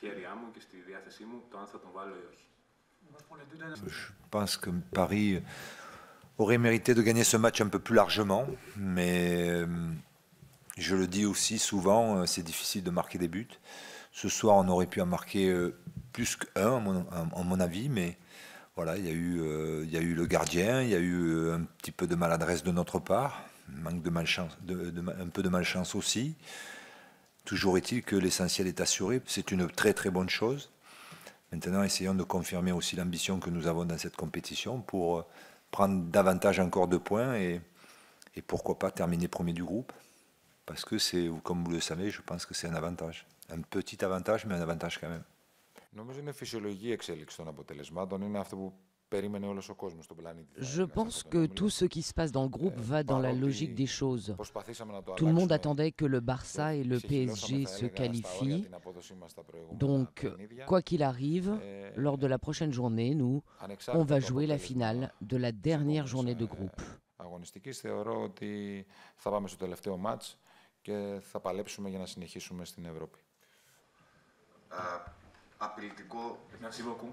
χέριά μου και στη διάθεσή μου το αν θα τον βάλω ή όχι. Je pense que Paris aurait mérité de gagner ce match un peu plus largement, mais euh, je le dis aussi souvent, euh, c'est difficile de marquer des buts. Ce soir, on aurait pu en marquer euh, plus qu'un, à mon, à mon avis, mais voilà, il y, a eu, il y a eu le gardien, il y a eu un petit peu de maladresse de notre part, manque de malchance, de, un peu de malchance aussi. Toujours est-il que l'essentiel est assuré, c'est une très très bonne chose. Maintenant, essayons de confirmer aussi l'ambition que nous avons dans cette compétition pour prendre davantage encore de points et, et pourquoi pas terminer premier du groupe. Parce que c'est, comme vous le savez, je pense que c'est un avantage. Un petit avantage, mais un avantage quand même. Νομίζω είναι φυσιολογική εξέλιξη των αποτελεσμάτων. Είναι αυτό που Je pense que tout ce qui se passe dans le groupe va dans la logique des choses. Tout le monde attendait que le Barça et le PSG se qualifient. Donc, quoi qu'il arrive, lors de la prochaine journée, nous, on va jouer la finale de la dernière journée de groupe. Merci beaucoup.